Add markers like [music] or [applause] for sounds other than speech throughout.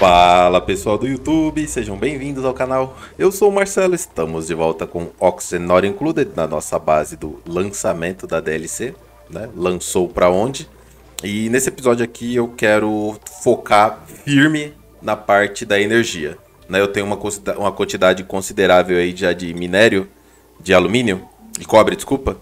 Fala pessoal do YouTube, sejam bem-vindos ao canal. Eu sou o Marcelo, estamos de volta com Oxen Not Included na nossa base do lançamento da DLC, né? Lançou para onde? E nesse episódio aqui eu quero focar firme na parte da energia. Né? Eu tenho uma, uma quantidade considerável aí já de minério, de alumínio, de cobre, desculpa,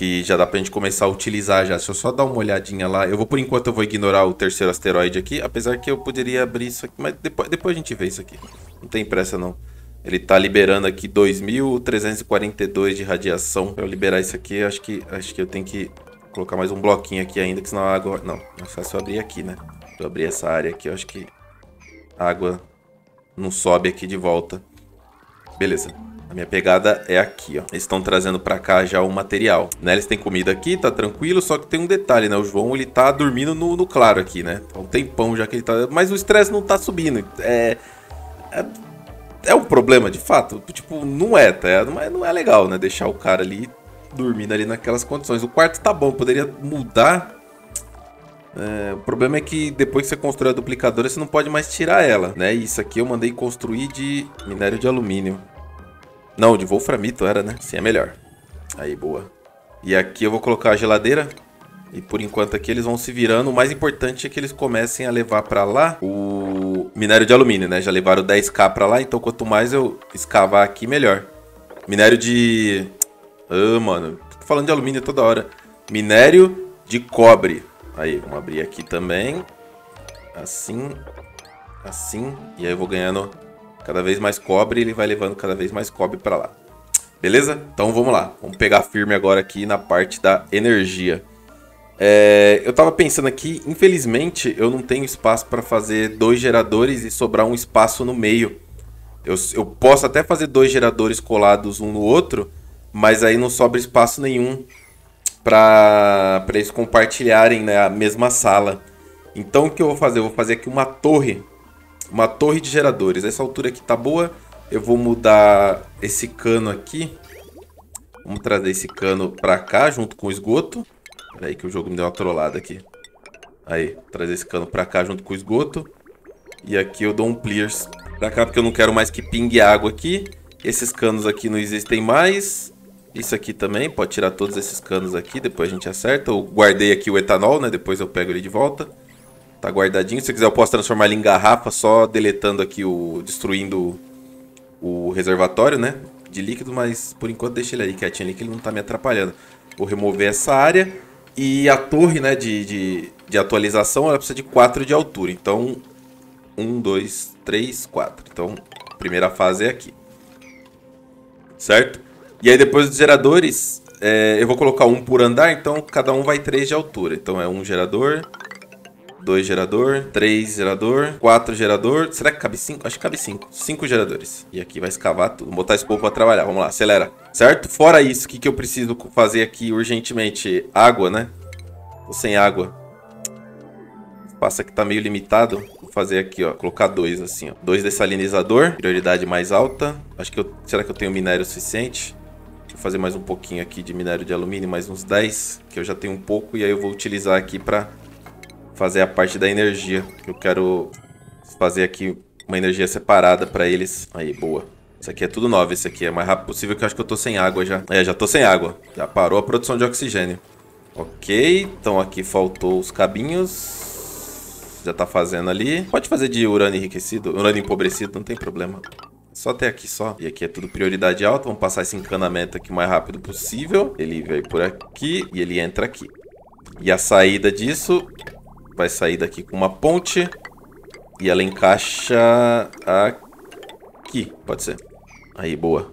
que já dá pra gente começar a utilizar já. Deixa eu só dar uma olhadinha lá. Eu vou, por enquanto, eu vou ignorar o terceiro asteroide aqui, apesar que eu poderia abrir isso aqui, mas depois, depois a gente vê isso aqui. Não tem pressa, não. Ele tá liberando aqui 2.342 de radiação. Pra eu liberar isso aqui, acho que, acho que eu tenho que colocar mais um bloquinho aqui ainda, que senão a água... Não, é fácil abrir aqui, né? Se eu abrir essa área aqui, eu acho que a água não sobe aqui de volta. Beleza. A minha pegada é aqui, ó. Eles estão trazendo pra cá já o material. Né? Eles têm comida aqui, tá tranquilo, só que tem um detalhe, né? O João, ele tá dormindo no, no claro aqui, né? Há um tempão já que ele tá... Mas o estresse não tá subindo. É... é... É um problema, de fato? Tipo, não é, tá? Mas não é legal, né? Deixar o cara ali dormindo ali naquelas condições. O quarto tá bom, poderia mudar é, o problema é que depois que você constrói a duplicadora, você não pode mais tirar ela, né? Isso aqui eu mandei construir de minério de alumínio. Não, de wolframito era, né? Sim, é melhor. Aí, boa. E aqui eu vou colocar a geladeira. E por enquanto aqui eles vão se virando. O mais importante é que eles comecem a levar pra lá o minério de alumínio, né? Já levaram 10k pra lá, então quanto mais eu escavar aqui, melhor. Minério de... Ah, mano, tô falando de alumínio toda hora. Minério de cobre. Aí, vamos abrir aqui também. Assim. Assim. E aí eu vou ganhando cada vez mais cobre. Ele vai levando cada vez mais cobre para lá. Beleza? Então vamos lá. Vamos pegar firme agora aqui na parte da energia. É, eu tava pensando aqui, infelizmente eu não tenho espaço para fazer dois geradores e sobrar um espaço no meio. Eu, eu posso até fazer dois geradores colados um no outro, mas aí não sobra espaço nenhum para eles compartilharem né, a mesma sala. Então o que eu vou fazer? Eu vou fazer aqui uma torre, uma torre de geradores. Essa altura aqui tá boa. Eu vou mudar esse cano aqui. Vamos trazer esse cano para cá junto com o esgoto. Peraí que o jogo me deu uma trollada aqui. Aí, trazer esse cano para cá junto com o esgoto. E aqui eu dou um clears para cá porque eu não quero mais que pingue água aqui. Esses canos aqui não existem mais. Isso aqui também, pode tirar todos esses canos aqui, depois a gente acerta. Eu guardei aqui o etanol, né? Depois eu pego ele de volta. Tá guardadinho. Se quiser eu posso transformar ele em garrafa, só deletando aqui o... Destruindo o reservatório, né? De líquido, mas por enquanto deixa ele aí quietinho ali que ele não tá me atrapalhando. Vou remover essa área. E a torre, né, de, de, de atualização, ela precisa de 4 de altura. Então, 1, 2, 3, 4. Então, a primeira fase é aqui. Certo? E aí depois dos geradores, é, eu vou colocar um por andar, então cada um vai 3 de altura. Então é um gerador, dois gerador, três gerador, quatro gerador. Será que cabe cinco? Acho que cabe cinco. Cinco geradores. E aqui vai escavar tudo. Vou botar esse povo pra trabalhar. Vamos lá, acelera. Certo? Fora isso, o que, que eu preciso fazer aqui urgentemente? Água, né? Tô sem água. Espaço aqui tá meio limitado. Vou fazer aqui, ó. Colocar dois assim, ó. Dois dessalinizador. Prioridade mais alta. Acho que eu... Será que eu tenho minério suficiente? fazer mais um pouquinho aqui de minério de alumínio, mais uns 10, que eu já tenho um pouco, e aí eu vou utilizar aqui para fazer a parte da energia. Eu quero fazer aqui uma energia separada para eles. Aí, boa. Isso aqui é tudo novo, esse aqui é mais rápido possível que eu acho que eu tô sem água já. É, já tô sem água. Já parou a produção de oxigênio. Ok, então aqui faltou os cabinhos. Já tá fazendo ali. Pode fazer de urânio enriquecido, urânio empobrecido, não tem problema. Só até aqui só. E aqui é tudo prioridade alta. Vamos passar esse encanamento aqui o mais rápido possível. Ele veio por aqui e ele entra aqui. E a saída disso vai sair daqui com uma ponte. E ela encaixa aqui, pode ser. Aí, boa.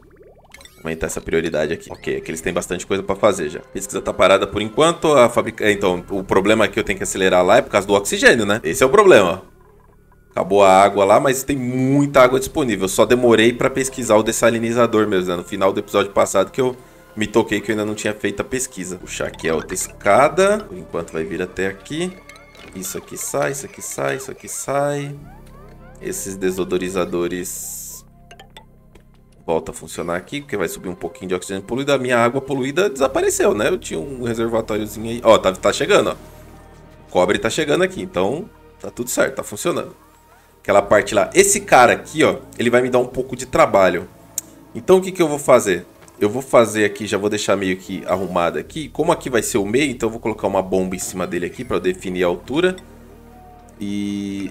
Aumentar essa prioridade aqui. Ok, aqui eles têm bastante coisa para fazer já. Pesquisa tá parada por enquanto. A fabrica... É, então, o problema é que eu tenho que acelerar lá é por causa do oxigênio, né? Esse é o problema. Acabou a água lá, mas tem muita água disponível. Só demorei para pesquisar o dessalinizador mesmo, né? No final do episódio passado que eu me toquei que eu ainda não tinha feito a pesquisa. Puxar aqui a outra escada. Por enquanto vai vir até aqui. Isso aqui sai, isso aqui sai, isso aqui sai. Esses desodorizadores volta a funcionar aqui, porque vai subir um pouquinho de oxigênio poluído. A minha água poluída desapareceu, né? Eu tinha um reservatóriozinho aí. Ó, tá, tá chegando, ó. Cobre tá chegando aqui, então tá tudo certo, tá funcionando aquela parte lá. Esse cara aqui, ó, ele vai me dar um pouco de trabalho. Então o que, que eu vou fazer? Eu vou fazer aqui, já vou deixar meio que arrumado aqui. Como aqui vai ser o meio, então eu vou colocar uma bomba em cima dele aqui para definir a altura. E...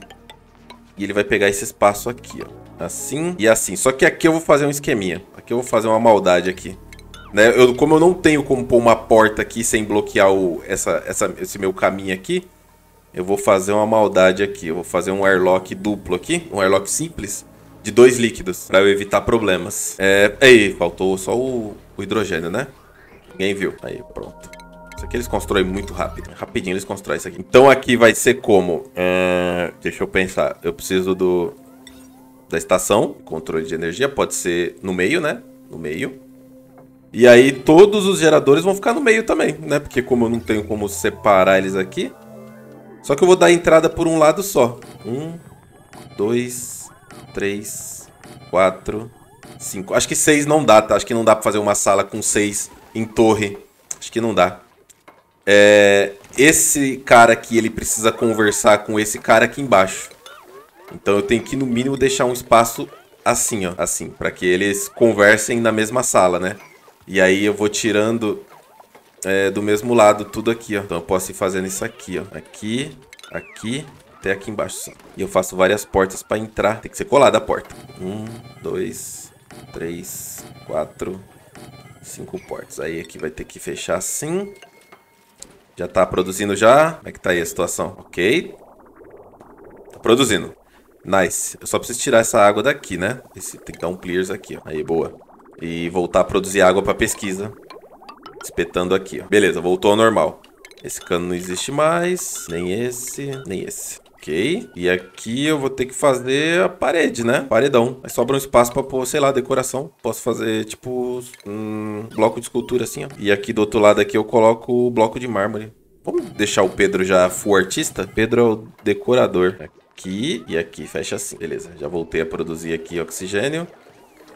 e ele vai pegar esse espaço aqui, ó. Assim e assim. Só que aqui eu vou fazer um esqueminha. Aqui eu vou fazer uma maldade aqui. Né? Eu, como eu não tenho como pôr uma porta aqui sem bloquear o, essa, essa, esse meu caminho aqui, eu vou fazer uma maldade aqui. Eu vou fazer um airlock duplo aqui, um airlock simples de dois líquidos, para eu evitar problemas. É, aí, faltou só o, o hidrogênio, né? Ninguém viu. Aí, pronto. Isso aqui eles constroem muito rápido. Rapidinho eles constroem isso aqui. Então aqui vai ser como? É, deixa eu pensar. Eu preciso do da estação, controle de energia. Pode ser no meio, né? No meio. E aí todos os geradores vão ficar no meio também, né? Porque como eu não tenho como separar eles aqui... Só que eu vou dar entrada por um lado só. Um, dois, 3, 4, 5. Acho que 6 não dá, tá? Acho que não dá pra fazer uma sala com 6 em torre. Acho que não dá. É, esse cara aqui, ele precisa conversar com esse cara aqui embaixo. Então eu tenho que, no mínimo, deixar um espaço assim, ó. Assim, para que eles conversem na mesma sala, né? E aí eu vou tirando é, do mesmo lado tudo aqui, ó. Então eu posso ir fazendo isso aqui, ó. Aqui, aqui até aqui embaixo só. E eu faço várias portas para entrar. Tem que ser colada a porta. Um, dois, três, quatro, cinco portas. Aí aqui vai ter que fechar assim. Já tá produzindo já. Como é que tá aí a situação? Ok. Tá produzindo. Nice. Eu só preciso tirar essa água daqui, né? Esse, tem que dar um clears aqui, ó. Aí, boa. E voltar a produzir água para pesquisa. Espetando aqui, ó. Beleza, voltou ao normal. Esse cano não existe mais. Nem esse, nem esse. Ok. E aqui eu vou ter que fazer a parede, né? Paredão. Aí sobra um espaço pra pôr, sei lá, decoração. Posso fazer, tipo, um bloco de escultura assim, ó. E aqui do outro lado aqui eu coloco o bloco de mármore. Vamos deixar o Pedro já full artista? Pedro é o decorador. Aqui e aqui, fecha assim. Beleza, já voltei a produzir aqui oxigênio.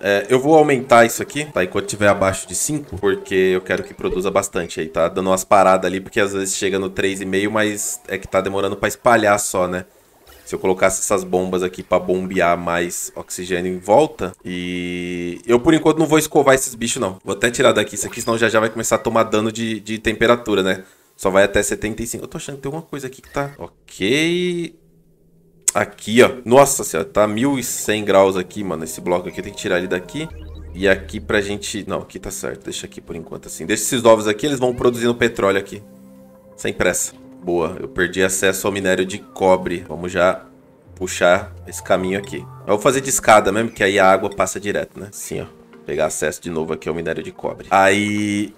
É, eu vou aumentar isso aqui, tá? Enquanto tiver abaixo de 5, porque eu quero que produza bastante aí, tá? Dando umas paradas ali, porque às vezes chega no 3,5, mas é que tá demorando pra espalhar só, né? Se eu colocasse essas bombas aqui pra bombear mais oxigênio em volta. E eu, por enquanto, não vou escovar esses bichos, não. Vou até tirar daqui isso aqui, senão já já vai começar a tomar dano de, de temperatura, né? Só vai até 75. Eu tô achando que tem alguma coisa aqui que tá... Ok... Aqui, ó. Nossa senhora, tá 1100 graus aqui, mano. Esse bloco aqui tem que tirar ele daqui. E aqui pra gente... Não, aqui tá certo. Deixa aqui por enquanto assim. Deixa esses ovos aqui, eles vão produzindo petróleo aqui. Sem pressa. Boa, eu perdi acesso ao minério de cobre. Vamos já puxar esse caminho aqui. Eu vou fazer de escada mesmo, que aí a água passa direto, né? Assim, ó. Pegar acesso de novo aqui ao minério de cobre. Aí...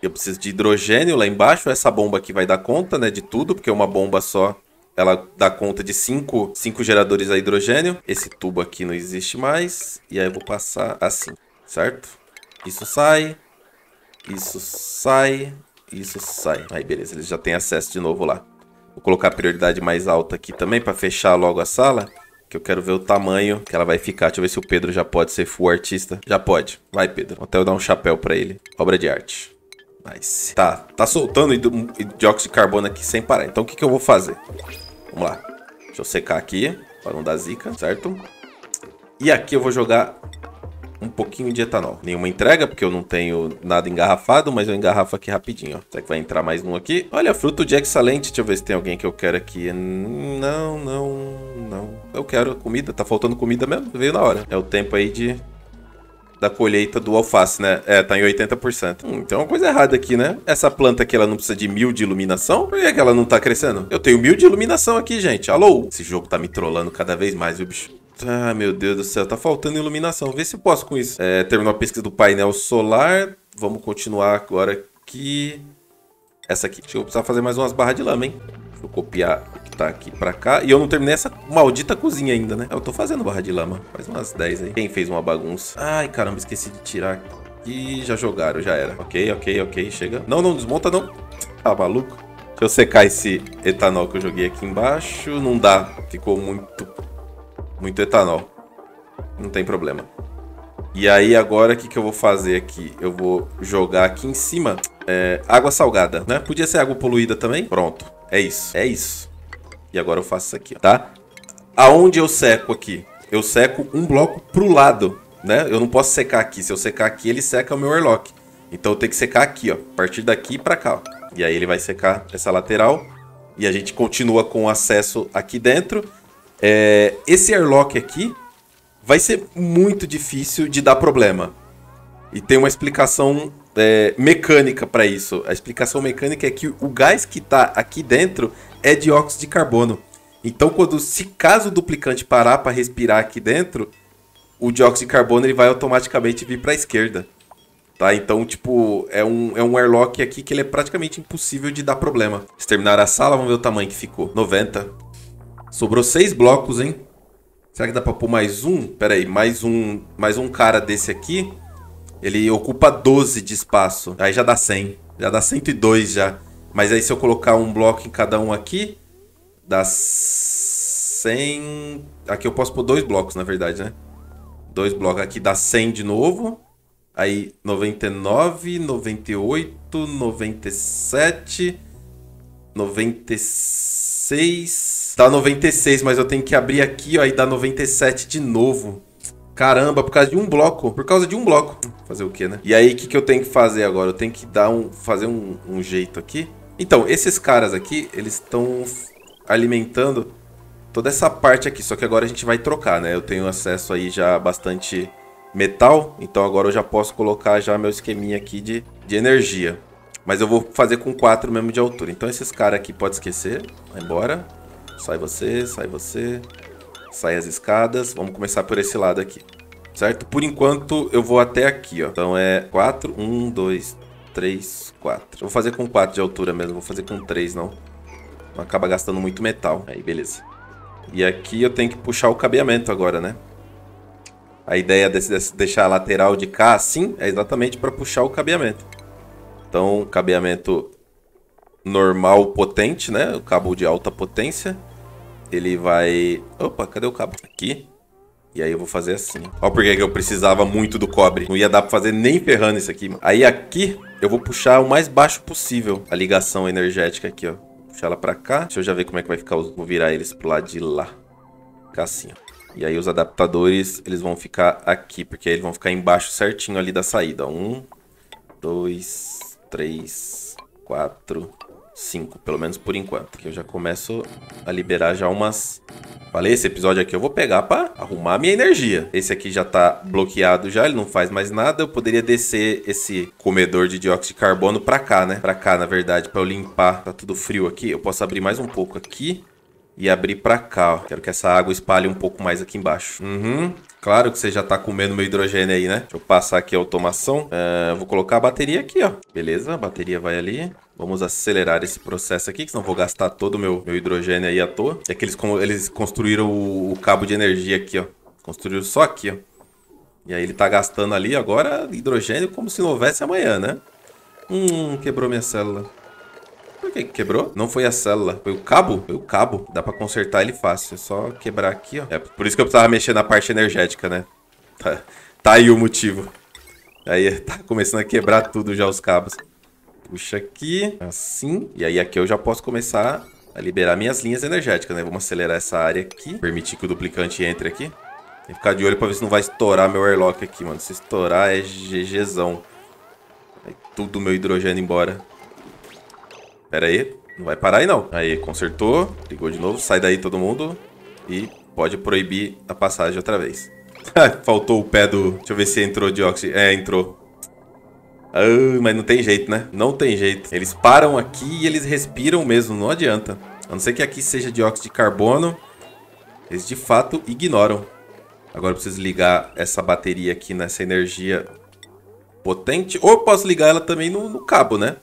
Eu preciso de hidrogênio lá embaixo. Essa bomba aqui vai dar conta, né, de tudo, porque uma bomba só ela dá conta de cinco, cinco geradores a hidrogênio. Esse tubo aqui não existe mais. E aí eu vou passar assim, certo? Isso sai. Isso sai. Isso sai. Aí, beleza. Eles já têm acesso de novo lá. Vou colocar a prioridade mais alta aqui também para fechar logo a sala. Que eu quero ver o tamanho que ela vai ficar. Deixa eu ver se o Pedro já pode ser full artista. Já pode. Vai, Pedro. Vou até dar um chapéu para ele. Obra de arte. Nice. Tá, tá soltando dióxido de carbono aqui sem parar. Então o que, que eu vou fazer? Vamos lá. Deixa eu secar aqui, para não dar zica, certo? E aqui eu vou jogar um pouquinho de etanol. Nenhuma entrega, porque eu não tenho nada engarrafado, mas eu engarrafo aqui rapidinho, ó. Será que vai entrar mais um aqui? Olha, fruto de excelente. Deixa eu ver se tem alguém que eu quero aqui. Não, não, não. Eu quero comida. Tá faltando comida mesmo? Veio na hora. É o tempo aí de da colheita do alface, né? É, tá em 80%. Hum, tem uma coisa errada aqui, né? Essa planta aqui, ela não precisa de mil de iluminação? Por que, que ela não tá crescendo? Eu tenho mil de iluminação aqui, gente. Alô? Esse jogo tá me trollando cada vez mais, viu, bicho? Ah, meu Deus do céu, tá faltando iluminação. Vê se eu posso com isso. É, terminou a pesquisa do painel solar. Vamos continuar agora aqui. Essa aqui. Acho que eu vou precisar fazer mais umas barras de lama, hein? Eu copiar tá aqui pra cá. E eu não terminei essa maldita cozinha ainda, né? Eu tô fazendo barra de lama. Faz umas 10 aí. Quem fez uma bagunça? Ai, caramba, esqueci de tirar aqui. Já jogaram, já era. Ok, ok, ok, chega. Não, não, desmonta não. Tá maluco? Deixa eu secar esse etanol que eu joguei aqui embaixo. Não dá. Ficou muito... Muito etanol. Não tem problema. E aí agora o que, que eu vou fazer aqui? Eu vou jogar aqui em cima é, água salgada, né? Podia ser água poluída também. Pronto. É isso. É isso. E agora eu faço isso aqui, ó, tá? aonde eu seco aqui? Eu seco um bloco pro lado, né? Eu não posso secar aqui. Se eu secar aqui, ele seca o meu airlock. Então eu tenho que secar aqui, ó. A partir daqui pra cá, ó. E aí ele vai secar essa lateral. E a gente continua com acesso aqui dentro. É, esse airlock aqui vai ser muito difícil de dar problema. E tem uma explicação é, mecânica para isso. A explicação mecânica é que o gás que está aqui dentro é dióxido de carbono. Então, quando se caso o duplicante parar para respirar aqui dentro, o dióxido de carbono ele vai automaticamente vir para a esquerda. Tá? Então, tipo, é um, é um airlock aqui que ele é praticamente impossível de dar problema. Se terminar a sala, vamos ver o tamanho que ficou. 90. Sobrou seis blocos, hein? Será que dá pra pôr mais um? Pera aí, mais um, mais um cara desse aqui. Ele ocupa 12 de espaço. Aí já dá 100. Já dá 102 já. Mas aí se eu colocar um bloco em cada um aqui, dá 100... Aqui eu posso pôr dois blocos, na verdade, né? Dois blocos aqui dá 100 de novo. Aí 99, 98, 97, 96. Tá 96, mas eu tenho que abrir aqui, ó, e dá 97 de novo. Caramba, por causa de um bloco. Por causa de um bloco. Fazer o quê, né? E aí, o que, que eu tenho que fazer agora? Eu tenho que dar um, fazer um, um jeito aqui. Então, esses caras aqui, eles estão alimentando toda essa parte aqui. Só que agora a gente vai trocar, né? Eu tenho acesso aí já bastante metal, então agora eu já posso colocar já meu esqueminha aqui de, de energia. Mas eu vou fazer com 4 mesmo de altura. Então esses caras aqui pode esquecer. Vai embora. Sai você, sai você. Sai as escadas. Vamos começar por esse lado aqui. Certo? Por enquanto eu vou até aqui, ó. Então é 4, 1, 2, 3, 4. Eu vou fazer com 4 de altura mesmo. Vou fazer com 3, não. Não acaba gastando muito metal. Aí, beleza. E aqui eu tenho que puxar o cabeamento agora, né? A ideia de deixar a lateral de cá assim é exatamente para puxar o cabeamento. Então, cabeamento normal potente, né? O cabo de alta potência. Ele vai... Opa, cadê o cabo? Aqui. E aí eu vou fazer assim. Ó porque eu precisava muito do cobre. Não ia dar pra fazer nem ferrando isso aqui. Mano. Aí aqui eu vou puxar o mais baixo possível a ligação energética aqui, ó. Puxar ela pra cá. Deixa eu já ver como é que vai ficar. Vou virar eles pro lado de lá. Ficar assim, ó. E aí os adaptadores, eles vão ficar aqui, porque eles vão ficar embaixo certinho ali da saída. Um, dois, três, quatro, cinco, pelo menos por enquanto. Aqui eu já começo a liberar já umas... Falei, esse episódio aqui eu vou pegar pra arrumar minha energia. Esse aqui já tá bloqueado já, ele não faz mais nada. Eu poderia descer esse comedor de dióxido de carbono pra cá, né? Pra cá, na verdade, pra eu limpar. Tá tudo frio aqui. Eu posso abrir mais um pouco aqui e abrir pra cá, ó. Quero que essa água espalhe um pouco mais aqui embaixo. Uhum. Claro que você já tá comendo meu hidrogênio aí, né? Deixa eu passar aqui a automação. Uh, vou colocar a bateria aqui, ó. Beleza, a bateria vai ali. Vamos acelerar esse processo aqui, que senão vou gastar todo o meu, meu hidrogênio aí à toa. É que eles, eles construíram o, o cabo de energia aqui, ó. Construíram só aqui, ó. E aí ele tá gastando ali agora hidrogênio como se não houvesse amanhã, né? Hum, quebrou minha célula. Por que quebrou? Não foi a célula. Foi o cabo? Foi o cabo. Dá pra consertar ele fácil. É só quebrar aqui, ó. É por isso que eu precisava mexer na parte energética, né? Tá, tá aí o motivo. Aí tá começando a quebrar tudo já os cabos. Puxa aqui, assim. E aí aqui eu já posso começar a liberar minhas linhas energéticas, né? Vamos acelerar essa área aqui. Permitir que o duplicante entre aqui. Tem que ficar de olho pra ver se não vai estourar meu airlock aqui, mano. Se estourar é GGzão. Vai tudo meu hidrogênio embora. Pera aí. Não vai parar aí, não. Aí, consertou. Ligou de novo. Sai daí todo mundo. E pode proibir a passagem outra vez. [laughs] Faltou o pé do... Deixa eu ver se entrou dióxido. É, entrou. Ah, mas não tem jeito, né? Não tem jeito. Eles param aqui e eles respiram mesmo. Não adianta. A não ser que aqui seja dióxido de carbono. Eles de fato ignoram. Agora eu preciso ligar essa bateria aqui nessa energia potente. Ou posso ligar ela também no, no cabo, né?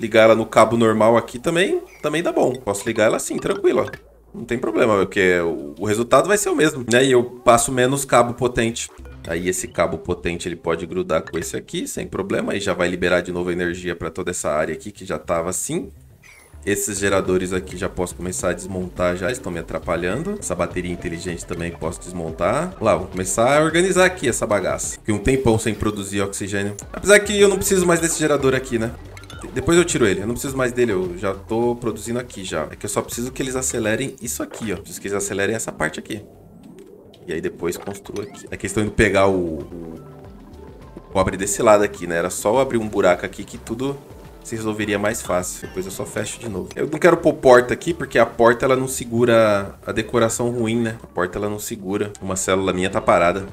ligar ela no cabo normal aqui também, também dá bom. Posso ligar ela assim, tranquilo, ó. Não tem problema, porque o, resultado vai ser o mesmo, né? E eu passo menos cabo potente. Aí esse cabo potente ele pode grudar com esse aqui, sem problema. Aí já vai liberar de novo energia para toda essa área aqui que já estava assim. Esses geradores aqui já posso começar a desmontar já, estão me atrapalhando. Essa bateria inteligente também posso desmontar. Lá, vou começar a organizar aqui essa bagaça. Fiquei um tempão sem produzir oxigênio. Apesar que eu não preciso mais desse gerador aqui, né? Depois eu tiro ele. Eu não preciso mais dele. Eu já tô produzindo aqui já. É que eu só preciso que eles acelerem isso aqui, ó. Preciso que eles acelerem essa parte aqui. E aí depois construo aqui. É questão de pegar o, o, cobre desse lado aqui, né? Era só abrir um buraco aqui que tudo se resolveria mais fácil. Depois eu só fecho de novo. Eu não quero pôr porta aqui, porque a porta ela não segura a decoração ruim, né? A porta ela não segura. Uma célula minha tá parada.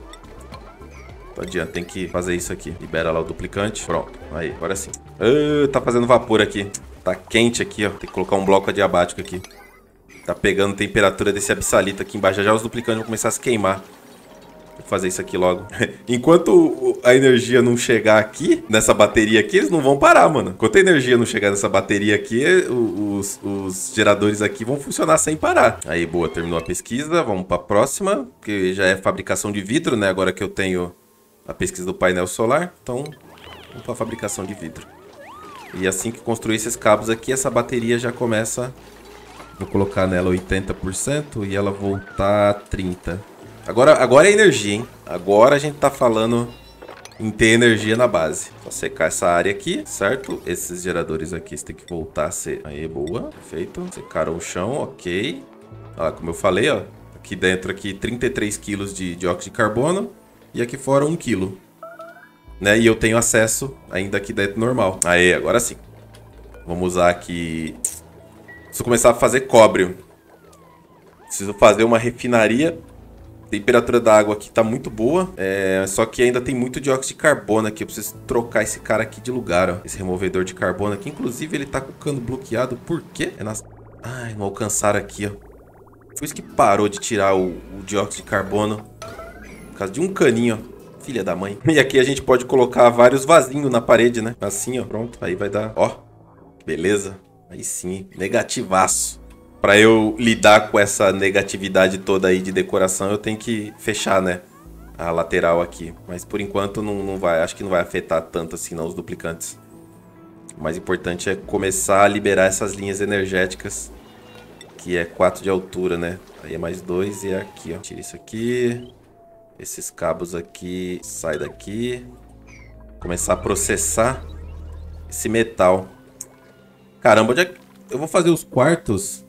Não adianta, tem que fazer isso aqui. Libera lá o duplicante. Pronto. Aí, agora sim. Uh, tá fazendo vapor aqui. Tá quente aqui, ó. Tem que colocar um bloco adiabático aqui. Tá pegando temperatura desse absalito aqui embaixo. Já, já os duplicantes vão começar a se queimar. Vou fazer isso aqui logo. [laughs] Enquanto a energia não chegar aqui, nessa bateria aqui, eles não vão parar, mano. Enquanto a energia não chegar nessa bateria aqui, os, os geradores aqui vão funcionar sem parar. Aí, boa, terminou a pesquisa. Vamos pra próxima, que já é fabricação de vidro, né? Agora que eu tenho a pesquisa do painel solar. Então, vamos pra fabricação de vidro. E assim que construir esses cabos aqui, essa bateria já começa... Vou colocar nela 80% e ela voltar a 30%. Agora, agora é energia, hein? Agora a gente tá falando em ter energia na base. Só secar essa área aqui, certo? Esses geradores aqui tem que voltar a ser... Aí, boa. Perfeito. Secaram o chão, ok. Olha, como eu falei, ó. Aqui dentro, aqui, 33 quilos de dióxido de carbono. E aqui fora, 1 quilo. Né? E eu tenho acesso ainda aqui dentro normal. Aí, agora sim. Vamos usar aqui... Preciso começar a fazer cobre. Preciso fazer uma refinaria a temperatura da água aqui tá muito boa, é, só que ainda tem muito dióxido de carbono aqui. Eu preciso trocar esse cara aqui de lugar, ó. Esse removedor de carbono aqui. Inclusive, ele tá com o cano bloqueado. Por quê? É nas... Ai, não alcançaram aqui, ó. Foi isso que parou de tirar o, o dióxido de carbono. Por causa de um caninho, ó. Filha da mãe. [laughs] E aqui a gente pode colocar vários vasinhos na parede, né? Assim, ó. Pronto. Aí vai dar... Ó. Beleza. Aí sim. Negativaço para eu lidar com essa negatividade toda aí de decoração, eu tenho que fechar, né? A lateral aqui. Mas por enquanto não, não vai. Acho que não vai afetar tanto assim não os duplicantes. O mais importante é começar a liberar essas linhas energéticas. Que é 4 de altura, né? Aí é mais 2 e é aqui, ó. Tira isso aqui. Esses cabos aqui. Sai daqui. Começar a processar esse metal. Caramba, onde é que... Eu vou fazer os quartos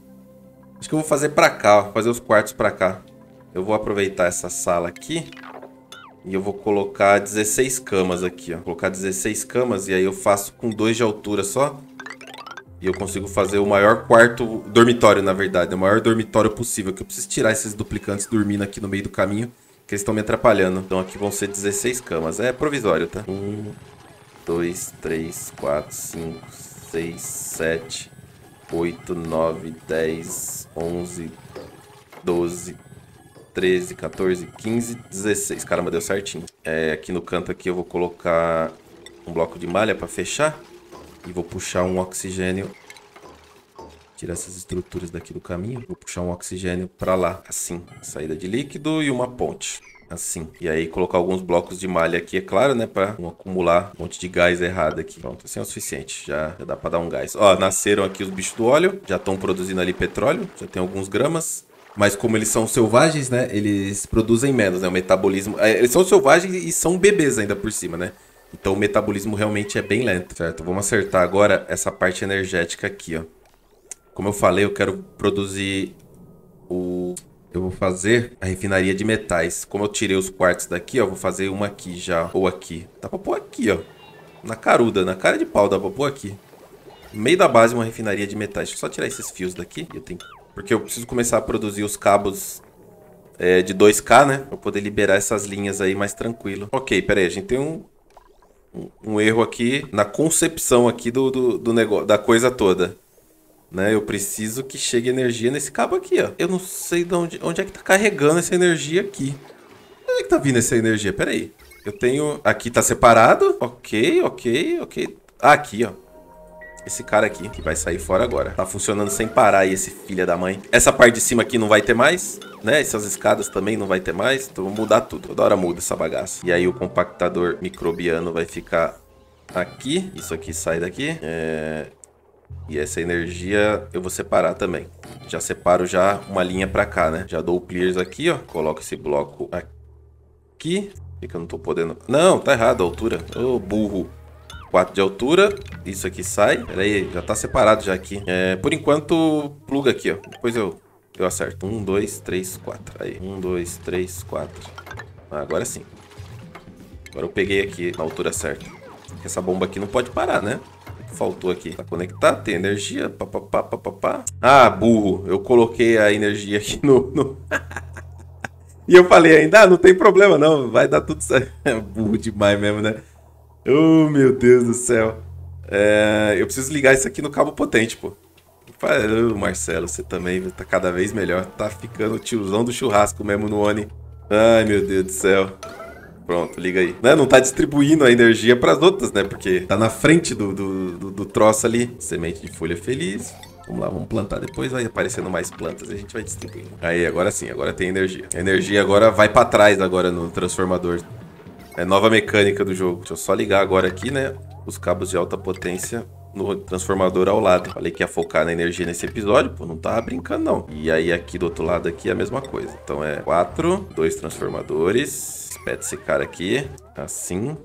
Acho que eu vou fazer pra cá, ó. Fazer os quartos pra cá. Eu vou aproveitar essa sala aqui. E eu vou colocar 16 camas aqui, ó. Vou colocar 16 camas e aí eu faço com 2 de altura só. E eu consigo fazer o maior quarto... Dormitório, na verdade. O maior dormitório possível. Que eu preciso tirar esses duplicantes dormindo aqui no meio do caminho. Que eles estão me atrapalhando. Então aqui vão ser 16 camas. É provisório, tá? 1, 2, 3, 4, 5, 6, 7... 8, 9, 10, 11, 12, 13, 14, 15, 16. Caramba, deu certinho. É, aqui no canto aqui eu vou colocar um bloco de malha para fechar. E vou puxar um oxigênio. Tirar essas estruturas daqui do caminho. Vou puxar um oxigênio para lá, assim. Saída de líquido e uma ponte. Assim. E aí colocar alguns blocos de malha aqui, é claro, né? Pra não acumular um monte de gás errado aqui. Pronto, assim é o suficiente. Já, já dá pra dar um gás. Ó, nasceram aqui os bichos do óleo. Já estão produzindo ali petróleo. Já tem alguns gramas. Mas como eles são selvagens, né? Eles produzem menos, né? O metabolismo... É, eles são selvagens e são bebês ainda por cima, né? Então o metabolismo realmente é bem lento, certo? Vamos acertar agora essa parte energética aqui, ó. Como eu falei, eu quero produzir o eu vou fazer a refinaria de metais. Como eu tirei os quartos daqui, ó, vou fazer uma aqui já, ou aqui. Dá pra pôr aqui, ó. Na caruda, na cara de pau, dá pra pôr aqui. No meio da base, uma refinaria de metais. Deixa eu só tirar esses fios daqui. Eu tenho... Porque eu preciso começar a produzir os cabos é, de 2K, né? Pra poder liberar essas linhas aí mais tranquilo. Ok, pera aí. A gente tem um, um, erro aqui na concepção aqui do, do, do negócio, da coisa toda né? Eu preciso que chegue energia nesse cabo aqui, ó. Eu não sei de onde, onde é que tá carregando essa energia aqui. Onde é que tá vindo essa energia? Pera aí. Eu tenho... Aqui tá separado. Ok, ok, ok. Ah, aqui, ó. Esse cara aqui, que vai sair fora agora. Tá funcionando sem parar aí, esse filho da mãe. Essa parte de cima aqui não vai ter mais, né? Essas escadas também não vai ter mais. Então, vou mudar tudo. Toda hora muda essa bagaça. E aí, o compactador microbiano vai ficar aqui. Isso aqui sai daqui. É... E essa energia eu vou separar também. Já separo já uma linha pra cá, né? Já dou o clears aqui, ó. Coloco esse bloco aqui. Por que eu não tô podendo... Não, tá errado a altura. Ô, burro. 4 de altura. Isso aqui sai. Pera aí, já tá separado já aqui. É, por enquanto, pluga aqui, ó. Depois eu, eu acerto. 1, 2, 3, 4. Aí, 1, 2, 3, 4. agora sim. Agora eu peguei aqui na altura certa. Essa bomba aqui não pode parar, né? Faltou aqui? Tá conectado, tem energia, papapá, papapá. Ah, burro, eu coloquei a energia aqui no... no... [laughs] e eu falei ainda, ah, não tem problema não, vai dar tudo certo. [laughs] burro demais mesmo, né? Oh, meu Deus do céu. É, eu preciso ligar isso aqui no cabo potente, pô. Oh, Marcelo, você também tá cada vez melhor. Tá ficando tiozão do churrasco mesmo no Oni. Ai, meu Deus do céu. Pronto, liga aí. Né? Não tá distribuindo a energia para as outras, né? Porque tá na frente do, do, do, do troço ali. Semente de folha feliz. Vamos lá, vamos plantar. Depois vai aparecendo mais plantas e a gente vai distribuindo. Aí, agora sim, agora tem energia. A energia agora vai para trás agora no transformador. É nova mecânica do jogo. Deixa eu só ligar agora aqui, né? Os cabos de alta potência no transformador ao lado. Falei que ia focar na energia nesse episódio, pô, não tava brincando não. E aí aqui do outro lado aqui é a mesma coisa. Então é quatro, dois transformadores, Espeta esse cara aqui. Assim.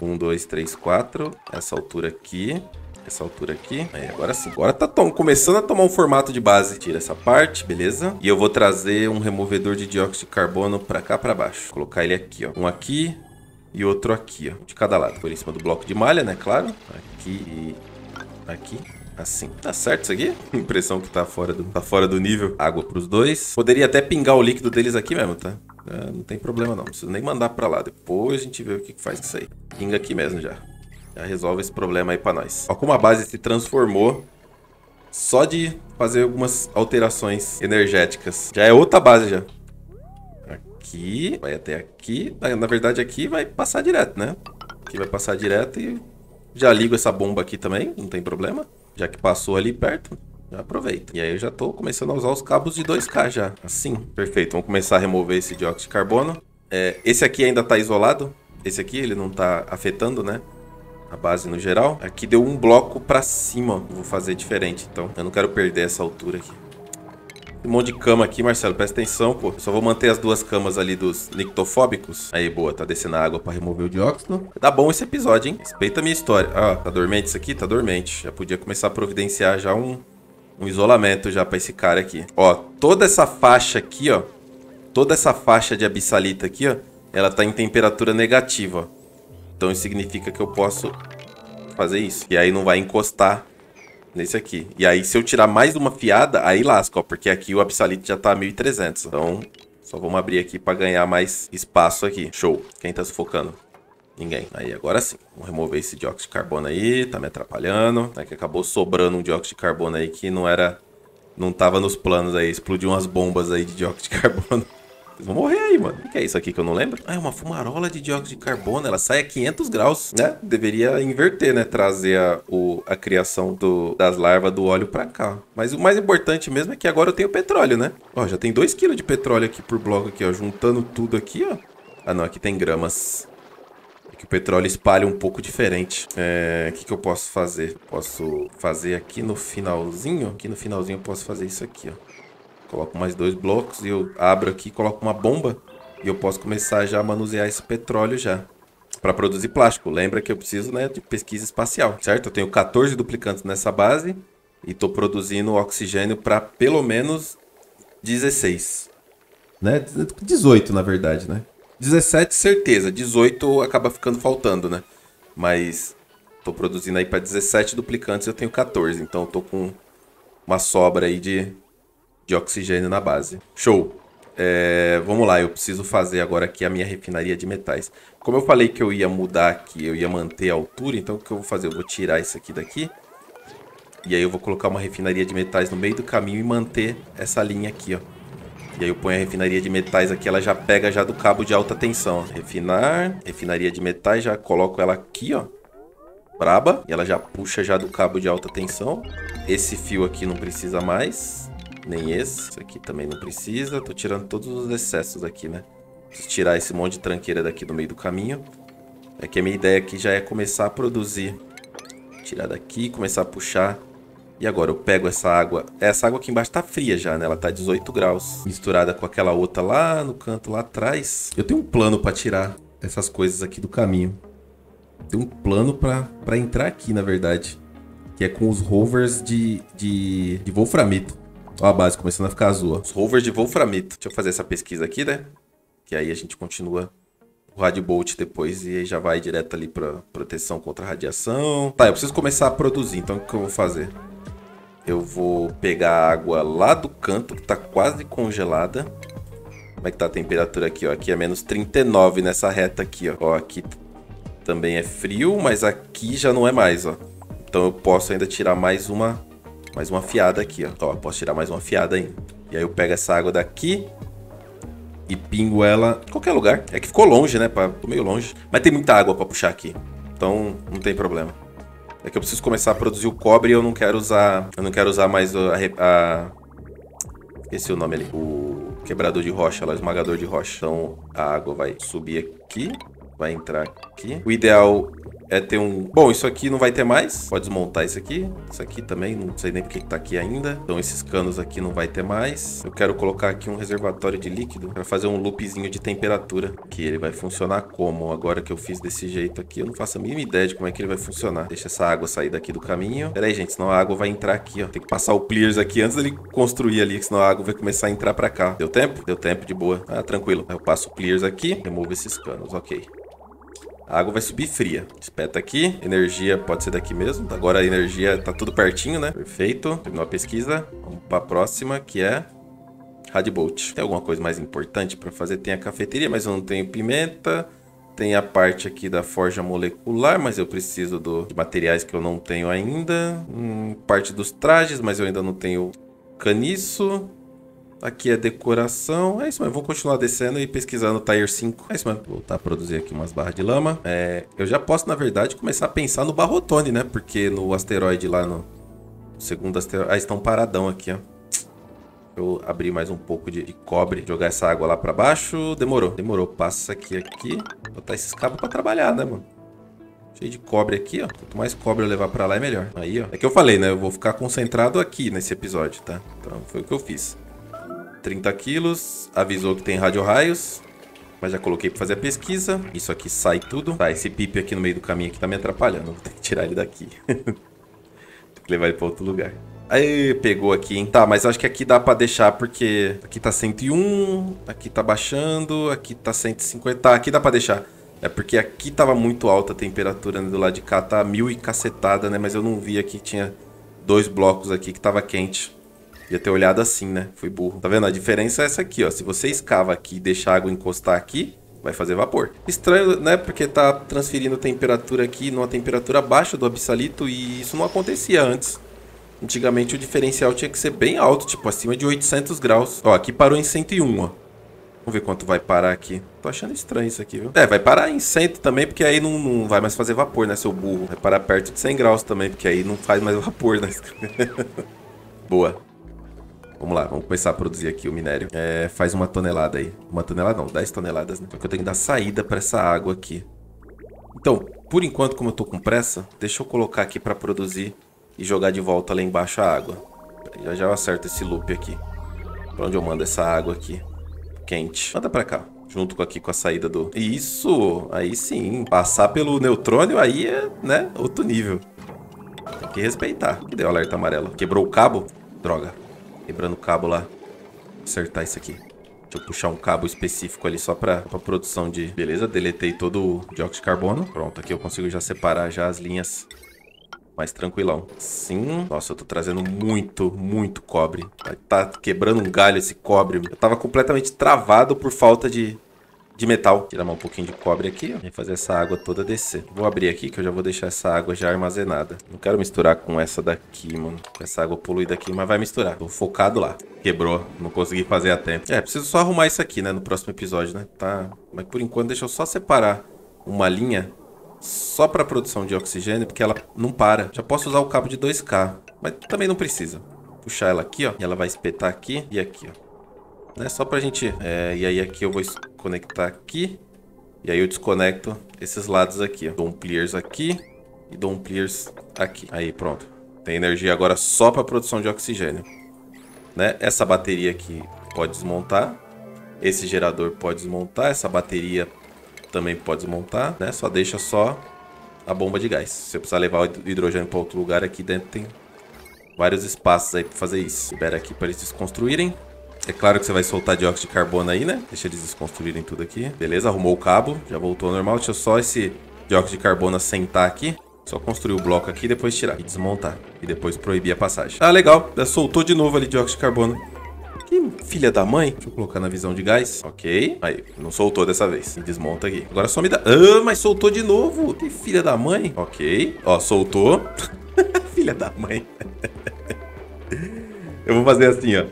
Um, dois, três, quatro. Essa altura aqui. Essa altura aqui. Aí, agora sim. Agora tá começando a tomar um formato de base. Tira essa parte, beleza? E eu vou trazer um removedor de dióxido de carbono pra cá, pra baixo. Vou colocar ele aqui, ó. Um aqui e outro aqui, ó. De cada lado. Por em cima do bloco de malha, né? Claro. Aqui e aqui. Assim. Tá certo isso aqui? [laughs] Impressão que tá fora do, tá fora do nível. Água pros dois. Poderia até pingar o líquido deles aqui mesmo, tá? É, não tem problema não, precisa nem mandar pra lá. Depois a gente vê o que faz com isso aí. Pinga aqui mesmo já. Já resolve esse problema aí pra nós. Ó como a base se transformou só de fazer algumas alterações energéticas. Já é outra base já. Aqui, vai até aqui. Na verdade aqui vai passar direto, né? Aqui vai passar direto e já ligo essa bomba aqui também, não tem problema. Já que passou ali perto. Já aproveita. E aí eu já tô começando a usar os cabos de 2K já. Assim. Perfeito. Vamos começar a remover esse dióxido de carbono. É, esse aqui ainda tá isolado. Esse aqui ele não tá afetando, né? A base no geral. Aqui deu um bloco pra cima. Vou fazer diferente, então. Eu não quero perder essa altura aqui. Um monte de cama aqui, Marcelo. Presta atenção, pô. Só vou manter as duas camas ali dos nictofóbicos. Aí, boa. Tá descendo a água pra remover o dióxido. Dá bom esse episódio, hein? Respeita a minha história. Ah, tá dormente isso aqui? Tá dormente. Já podia começar a providenciar já um, um isolamento já para esse cara aqui. Ó, toda essa faixa aqui, ó, toda essa faixa de abissalita aqui, ó, ela tá em temperatura negativa. Então isso significa que eu posso fazer isso. E aí não vai encostar nesse aqui. E aí se eu tirar mais uma fiada, aí lasca, ó, porque aqui o abissalito já tá 1300. Então só vamos abrir aqui para ganhar mais espaço aqui. Show. Quem tá sufocando? Ninguém. Aí, agora sim. Vamos remover esse dióxido de carbono aí. Tá me atrapalhando. É que acabou sobrando um dióxido de carbono aí que não era... Não tava nos planos aí. Explodiu umas bombas aí de dióxido de [laughs] carbono. Vão morrer aí, mano. O que é isso aqui que eu não lembro? Ah, é uma fumarola de dióxido de carbono. Ela sai a 500 graus, né? Deveria inverter, né? Trazer a, o, a criação do, das larvas do óleo pra cá. Mas o mais importante mesmo é que agora eu tenho petróleo, né? Ó, já tem 2 kg de petróleo aqui por bloco aqui, ó. Juntando tudo aqui, ó. Ah, não. Aqui tem gramas que o petróleo espalha um pouco diferente. É, o que, que eu posso fazer? Posso fazer aqui no finalzinho. Aqui no finalzinho eu posso fazer isso aqui, ó. Coloco mais dois blocos e eu abro aqui, coloco uma bomba. E eu posso começar já a manusear esse petróleo já. Para produzir plástico. Lembra que eu preciso né, de pesquisa espacial, certo? Eu tenho 14 duplicantes nessa base. E estou produzindo oxigênio para pelo menos 16. Né? 18, na verdade, né? 17, certeza. 18 acaba ficando faltando, né? Mas tô produzindo aí para 17 duplicantes, eu tenho 14. Então tô com uma sobra aí de, de oxigênio na base. Show! É, vamos lá, eu preciso fazer agora aqui a minha refinaria de metais. Como eu falei que eu ia mudar aqui, eu ia manter a altura, então o que eu vou fazer? Eu vou tirar isso aqui daqui. E aí eu vou colocar uma refinaria de metais no meio do caminho e manter essa linha aqui, ó. E aí eu ponho a refinaria de metais aqui, ela já pega já do cabo de alta tensão. Refinar, refinaria de metais, já coloco ela aqui, ó. Braba. E ela já puxa já do cabo de alta tensão. Esse fio aqui não precisa mais. Nem esse. Esse aqui também não precisa. Tô tirando todos os excessos aqui, né? Preciso tirar esse monte de tranqueira daqui do meio do caminho. É que a minha ideia aqui já é começar a produzir. Tirar daqui, começar a puxar e agora eu pego essa água. Essa água aqui embaixo tá fria já, né? Ela tá 18 graus. Misturada com aquela outra lá no canto lá atrás. Eu tenho um plano para tirar essas coisas aqui do caminho. tem um plano para entrar aqui, na verdade. Que é com os rovers de, de, de Wolframito. Ó a base começando a ficar azul. Ó. Os rovers de Wolframito. Deixa eu fazer essa pesquisa aqui, né? Que aí a gente continua o Radbolt depois e aí já vai direto ali para proteção contra radiação. Tá, eu preciso começar a produzir, então o que eu vou fazer? Eu vou pegar a água lá do canto, que tá quase congelada. Como é que tá a temperatura aqui, ó? Aqui é menos 39 nessa reta aqui, ó. Ó, aqui também é frio, mas aqui já não é mais, ó. Então eu posso ainda tirar mais uma mais uma fiada aqui, ó. Ó, posso tirar mais uma fiada ainda. E aí eu pego essa água daqui e pingo ela em qualquer lugar. É que ficou longe, né? Ficou meio longe. Mas tem muita água para puxar aqui. Então não tem problema. É que eu preciso começar a produzir o cobre e eu não quero usar. Eu não quero usar mais a. a esqueci o nome ali. O quebrador de rocha, lá, o esmagador de rocha. Então a água vai subir aqui vai entrar aqui. O ideal é ter um... Bom, isso aqui não vai ter mais. Pode desmontar isso aqui. Isso aqui também, não sei nem porque que tá aqui ainda. Então esses canos aqui não vai ter mais. Eu quero colocar aqui um reservatório de líquido para fazer um loopzinho de temperatura. Que ele vai funcionar como? Agora que eu fiz desse jeito aqui, eu não faço a mínima ideia de como é que ele vai funcionar. Deixa essa água sair daqui do caminho. Pera aí, gente, senão a água vai entrar aqui, ó. Tem que passar o Pliers aqui antes dele construir ali, senão a água vai começar a entrar para cá. Deu tempo? Deu tempo, de boa. Ah, tranquilo. Eu passo o Pliers aqui, removo esses canos, ok. A água vai subir fria. Espeta aqui. Energia pode ser daqui mesmo. Agora a energia tá tudo pertinho, né? Perfeito. Terminou a pesquisa. Vamos para a próxima, que é Radbolt. Tem alguma coisa mais importante para fazer? Tem a cafeteria, mas eu não tenho pimenta. Tem a parte aqui da forja molecular, mas eu preciso do, de materiais que eu não tenho ainda. Hum, parte dos trajes, mas eu ainda não tenho caniço. Aqui é decoração. É isso mesmo. Vou continuar descendo e pesquisando Tier 5. É isso mesmo. Voltar a produzir aqui umas barras de lama. É, eu já posso, na verdade, começar a pensar no barrotone, né? Porque no asteroide lá no segundo asteroide... Ah, estão paradão aqui, ó. Eu abrir mais um pouco de, de cobre, jogar essa água lá pra baixo. Demorou, demorou. Passa aqui, aqui. Botar esses cabos pra trabalhar, né, mano? Cheio de cobre aqui, ó. Quanto mais cobre eu levar pra lá, é melhor. Aí, ó. É que eu falei, né? Eu vou ficar concentrado aqui nesse episódio, tá? Então, foi o que eu fiz. 30 quilos. Avisou que tem radio-raios. Mas já coloquei para fazer a pesquisa. Isso aqui sai tudo. Tá, esse pipe aqui no meio do caminho aqui tá me atrapalhando. Vou ter que tirar ele daqui. [laughs] Tem que levar ele para outro lugar. Aí, pegou aqui, hein? Tá, mas acho que aqui dá pra deixar porque aqui tá 101, aqui tá baixando, aqui tá 150. Tá, aqui dá pra deixar. É porque aqui tava muito alta a temperatura, né? Do lado de cá tá mil e cacetada, né? Mas eu não vi aqui que tinha dois blocos aqui que tava quente. Ia ter olhado assim, né? Fui burro. Tá vendo? A diferença é essa aqui, ó. Se você escava aqui e deixa a água encostar aqui, vai fazer vapor. Estranho, né? Porque tá transferindo temperatura aqui numa temperatura abaixo do abissalito e isso não acontecia antes. Antigamente o diferencial tinha que ser bem alto, tipo acima de 800 graus. Ó, aqui parou em 101, ó. Vamos ver quanto vai parar aqui. Tô achando estranho isso aqui, viu? É, vai parar em 100 também, porque aí não, não vai mais fazer vapor, né, seu burro? Vai parar perto de 100 graus também, porque aí não faz mais [laughs] vapor, né? [laughs] Boa. Vamos lá, vamos começar a produzir aqui o minério. É, faz uma tonelada aí. Uma tonelada não, 10 toneladas, né? Porque eu tenho que dar saída para essa água aqui. Então, por enquanto, como eu tô com pressa, deixa eu colocar aqui para produzir e jogar de volta lá embaixo a água. Já já eu acerto esse loop aqui. Pra onde eu mando essa água aqui? Quente. Manda pra cá. Junto com aqui com a saída do... Isso! Aí sim. Passar pelo neutrônio aí é, né, outro nível. Tem que respeitar. Que deu alerta amarelo? Quebrou o cabo? Droga. Quebrando o cabo lá. Acertar isso aqui. Deixa eu puxar um cabo específico ali só para produção de... Beleza, deletei todo o dióxido de carbono. Pronto, aqui eu consigo já separar já as linhas mais tranquilão. Sim. Nossa, eu tô trazendo muito, muito cobre. Vai tá quebrando um galho esse cobre. Eu tava completamente travado por falta de, de metal. Tirar um pouquinho de cobre aqui, ó. E fazer essa água toda descer. Vou abrir aqui que eu já vou deixar essa água já armazenada. Não quero misturar com essa daqui, mano. Com essa água poluída aqui, mas vai misturar. Tô focado lá. Quebrou. Não consegui fazer a tempo. É, preciso só arrumar isso aqui, né? No próximo episódio, né? Tá. Mas por enquanto, deixa eu só separar uma linha só para produção de oxigênio, porque ela não para. Já posso usar o cabo de 2K, mas também não precisa. Puxar ela aqui, ó, e ela vai espetar aqui e aqui, ó né? Só pra gente... É, e aí aqui eu vou conectar aqui. E aí eu desconecto esses lados aqui. Ó. Dou um clears aqui e dou um clears aqui. Aí, pronto. Tem energia agora só para produção de oxigênio. Né? Essa bateria aqui pode desmontar. Esse gerador pode desmontar. Essa bateria também pode desmontar. Né? Só deixa só a bomba de gás. Se você precisar levar o hidrogênio para outro lugar, aqui dentro tem vários espaços aí para fazer isso. Libera aqui para eles desconstruírem. É claro que você vai soltar dióxido de carbono aí, né? Deixa eles desconstruírem tudo aqui. Beleza, arrumou o cabo, já voltou ao normal. Deixa só esse dióxido de carbono assentar aqui. Só construir o bloco aqui e depois tirar e desmontar. E depois proibir a passagem. Ah, legal. Já soltou de novo ali dióxido de carbono. Que filha da mãe. Deixa eu colocar na visão de gás. Ok. Aí, não soltou dessa vez. Desmonta aqui. Agora só me dá... Ah, mas soltou de novo. Que filha da mãe. Ok. Ó, soltou. [laughs] filha da mãe. [laughs] eu vou fazer assim, ó.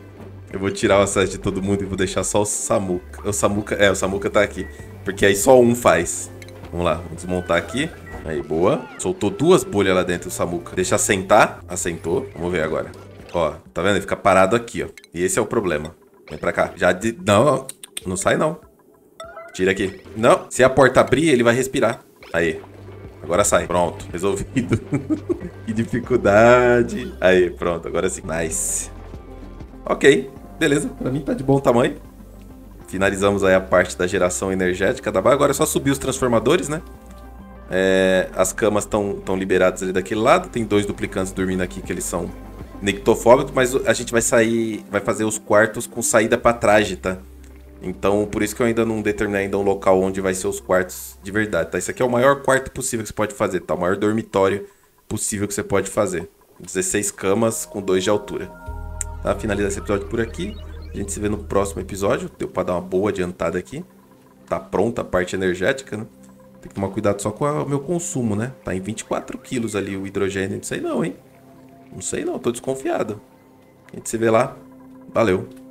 Eu vou tirar o acesso de todo mundo e vou deixar só o Samuca. O Samuca... É, o Samuca tá aqui. Porque aí só um faz. Vamos lá. Vamos desmontar aqui. Aí, boa. Soltou duas bolhas lá dentro do Samuca. Deixa assentar. Assentou. Vamos ver agora. Ó, tá vendo? Ele fica parado aqui, ó. E esse é o problema. Vem pra cá. Já de... Não, não sai não. Tira aqui. Não, se a porta abrir, ele vai respirar. Aí. Agora sai. Pronto, resolvido. [laughs] que dificuldade. Aí, pronto, agora sim. Nice. Ok, beleza. Pra mim tá de bom tamanho. Finalizamos aí a parte da geração energética da base. Agora é só subir os transformadores, né? É, as camas estão liberadas ali daquele lado. Tem dois duplicantes dormindo aqui que eles são nictofóbicos, mas a gente vai sair, vai fazer os quartos com saída para traje, tá? Então, por isso que eu ainda não determinei ainda um local onde vai ser os quartos de verdade, tá? Isso aqui é o maior quarto possível que você pode fazer, tá? O maior dormitório possível que você pode fazer. 16 camas com 2 de altura. Tá? Esse episódio por aqui. A gente se vê no próximo episódio. Deu para dar uma boa adiantada aqui. Tá pronta a parte energética, né? Tem que tomar cuidado só com o meu consumo, né? Tá em 24 quilos ali o hidrogênio. Não sei não, hein? Não sei não, tô desconfiado. A gente se vê lá. Valeu.